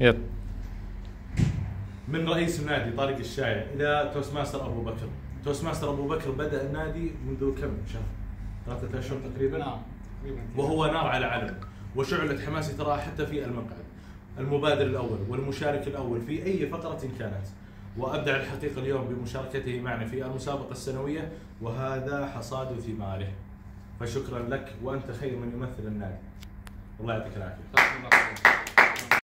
يلا. من رئيس النادي طارق الشايع إلى Toastmaster أبو بكر. Toastmaster أبو بكر بدأ النادي منذ كم شهر؟ ثلاثة أشهر تقريبا؟ نعم. تقريبا وهو نار على علم وشعلة حماس تراها حتى في المقعد. المبادر الأول والمشارك الأول في أي فقرة كانت؟ وأبدع الحقيقة اليوم بمشاركته معنا في المسابقة السنوية وهذا حصاد ثماره. فشكرا لك وأنت خير من يمثل النادي. الله يعطيك العافية.